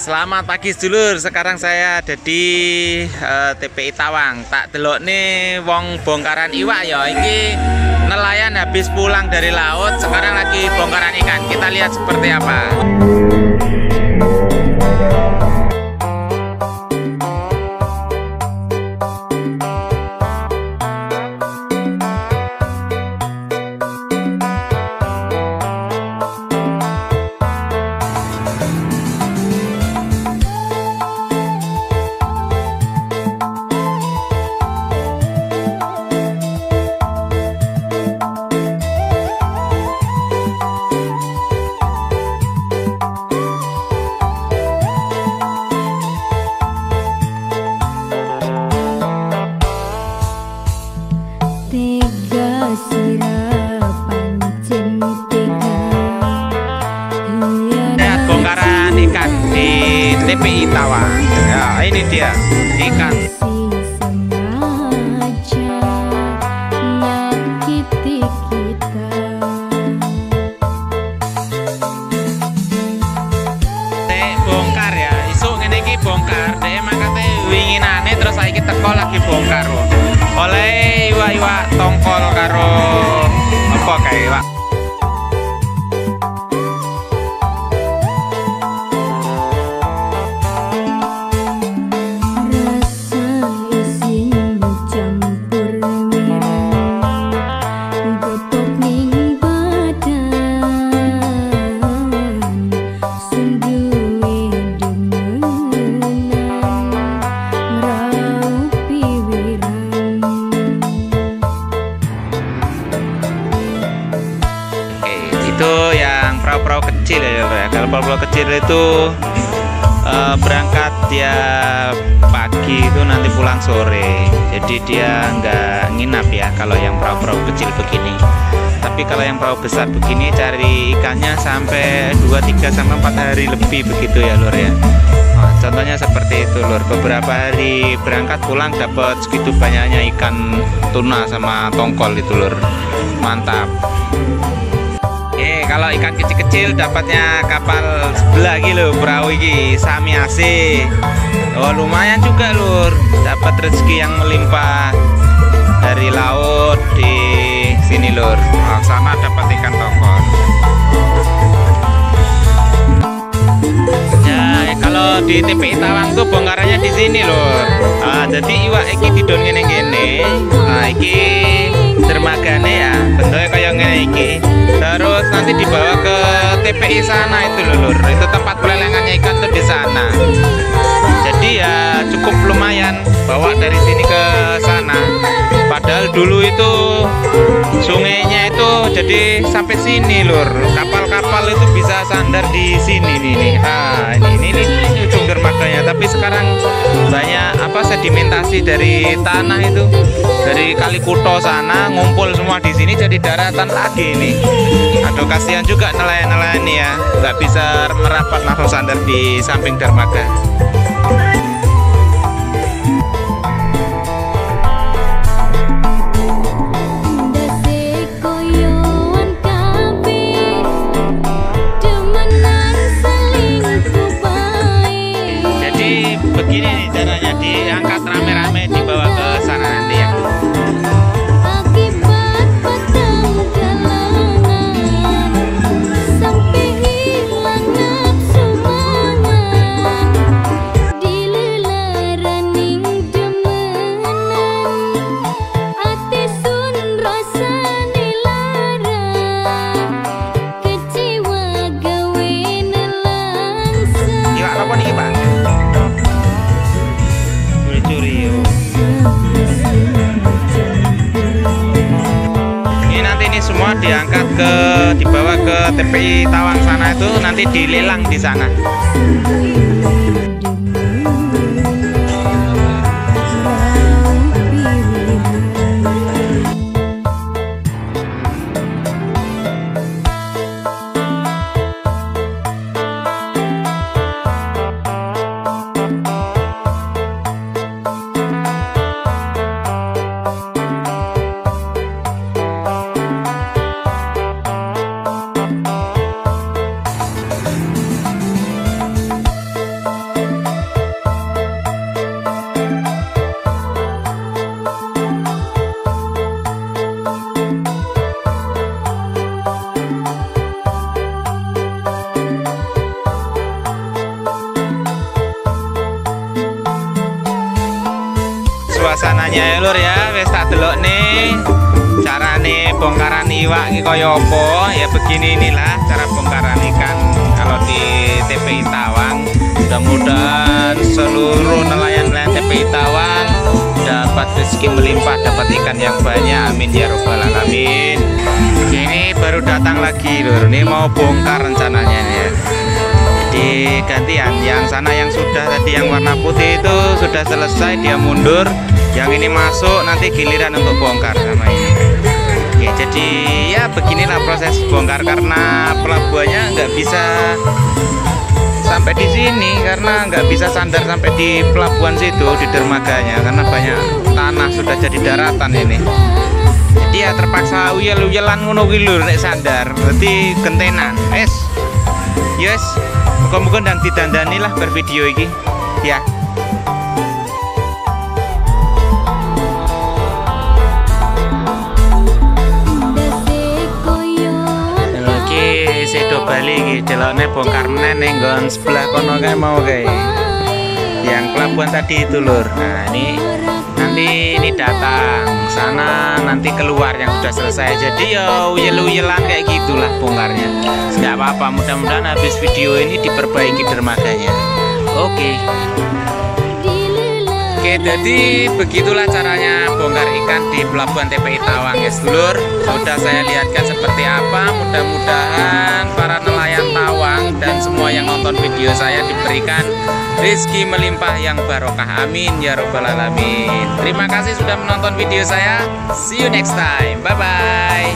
selamat pagi sedulur. Sekarang saya ada di uh, eh, TPI Tawang. Tak delok nih wong bongkaran iwak ya. Iki nelayan habis pulang dari laut, sekarang lagi bongkaran ikan. Kita lihat seperti apa. TPI Tawang. Ya, ini dia. Ikan. bongkar ya. Bongkar. Dek saiki teko lagi bongkar. Oleh iwak-iwak tongkol karo apa perahu-perahu kecil itu uh, berangkat dia pagi itu nanti pulang sore. Jadi dia nggak nginap ya kalau yang perahu-perahu kecil begini. Tapi kalau yang perahu besar begini cari ikannya sampai 2 3 sampai 4 hari lebih begitu ya lur ya. Nah, contohnya seperti itu lur. Beberapa hari berangkat pulang dapat segitu banyaknya ikan tuna sama tongkol itu lur. Mantap kalau ikan kecil-kecil dapatnya kapal sebelah gitu perahu ini sami asih. Oh lumayan juga lur. Dapat rezeki yang melimpah dari laut di sini lur. Oh, sana dapat ikan tongkol. Ya kalau di TPI Tawang tuh bongkarannya di sini lur. Ah, jadi iwak iki didon gini nah iki dermagane ya. Bentuknya kayak iki. Terus nanti dibawa ke TPI sana itu lur. Itu tempat pelelangannya ikan tuh di sana. Jadi ya cukup lumayan bawa dari sini ke sana. Padahal dulu itu sungainya itu jadi sampai sini lur. Kapal-kapal itu bisa sandar di sini nih nih. Ah ini ini, ini, ini ujung dermaganya tapi sekarang banyak apa sedimentasi dari tanah itu. Dari kali kuto sana ngumpul semua di sini jadi daratan lagi nih aduh kasihan juga nelayan-nelayan ya. Nggak bisa merapat langsung sandar di samping dermaga diangkat ke dibawa ke TPI Tawang sana itu nanti dilelang di sana. Caranya ya lur ya wis tak delok nih. Carane bongkaran iwak iki kaya apa? Ya begini inilah cara bongkaran ikan kalau di TPI Tawang mudah-mudahan seluruh nelayan-nelayan TPI Tawang dapat rezeki melimpah dapat ikan yang banyak. Amin ya robbal alamin. Ini baru datang lagi lur. Ini mau bongkar rencananya ya di gantian yang sana yang sudah tadi yang warna putih itu sudah selesai dia mundur. Yang ini masuk nanti giliran untuk bongkar sama ini. Oke jadi ya beginilah proses bongkar karena pelabuhannya nggak bisa sampai di sini karena nggak bisa sandar sampai di pelabuhan situ di dermaganya karena banyak tanah sudah jadi daratan ini. Jadi ya terpaksa uyel-uyelan ngono lur nek sandar. Berarti gentenan. Es. Yes muka-muka dan didandani lah bervideo ini ya sedo Bali iki delokne bongkar meneh nggon sebelah kono kae mau kae. Yang pelabuhan tadi itu lur. Nah, ini nanti ini datang sana nanti keluar yang sudah selesai. Jadi ya uyel-uyelan kayak gitulah bongkarnya. Enggak apa-apa, mudah-mudahan habis video ini diperbaiki dermaganya. Oke. Oke, jadi begitulah caranya bongkar ikan di Pelabuhan TPI Tawang ya sedulur. Sudah saya lihatkan seperti apa. Mudah-mudahan semua yang nonton video saya diberikan rezeki melimpah yang barokah. Amin ya robbal alamin. Terima kasih sudah menonton video saya. See you next time. Bye bye.